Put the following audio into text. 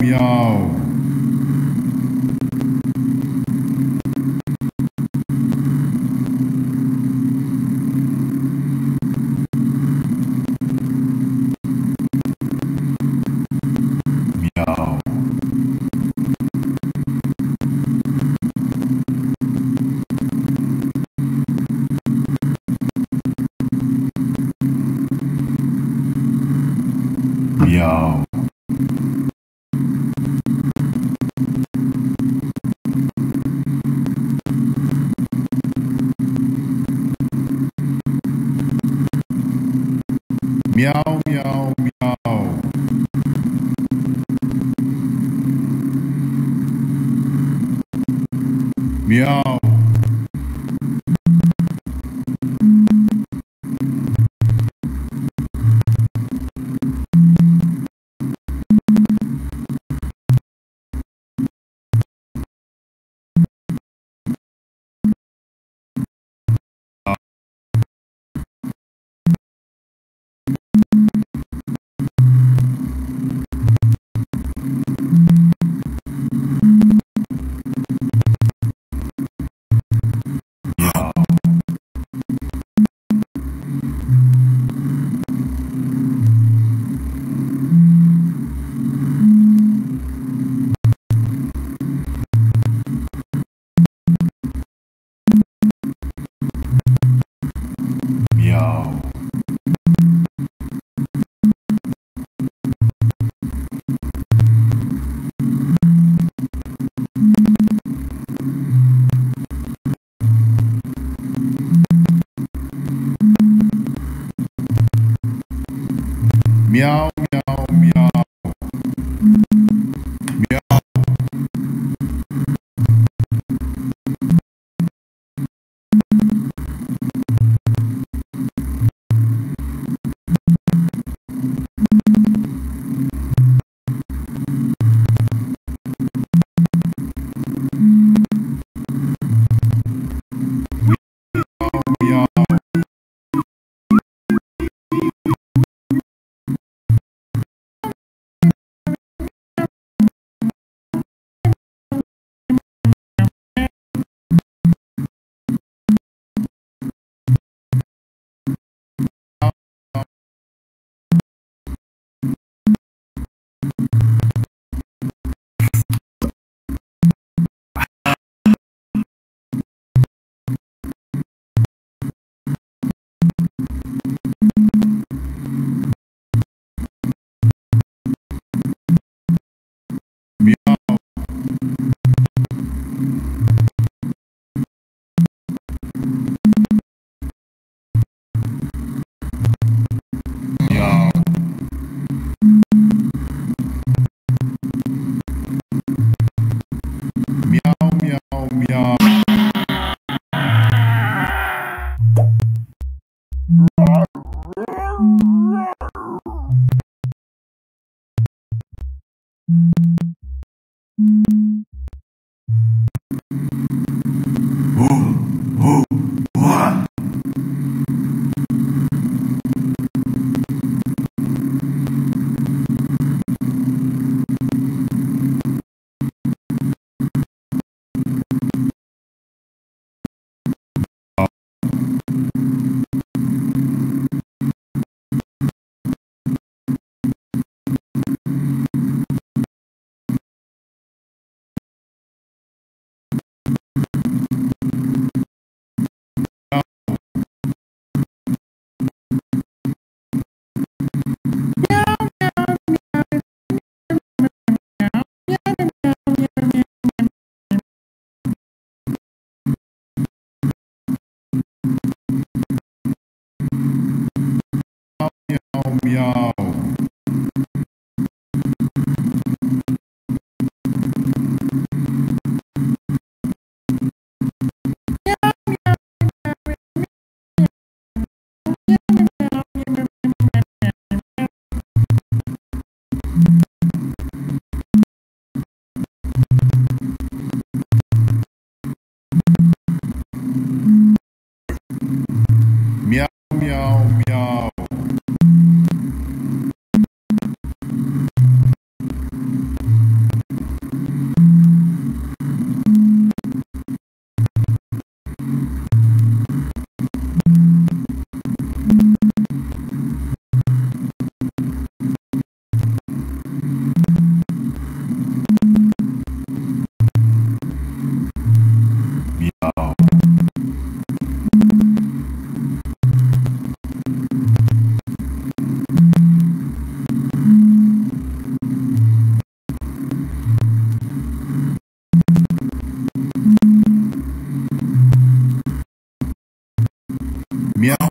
meow. Meow. Meow. Meow, Meow, meow. Meow.